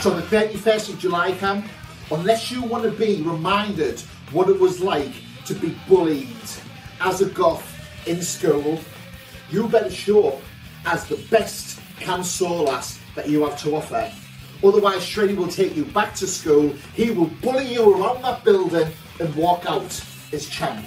So the 31st of July camp, unless you want to be reminded what it was like to be bullied as a goth in school, you better show up as the best Cam Solas that you have to offer. Otherwise, Shreddy will take you back to school, he will bully you around that building and walk out as champ.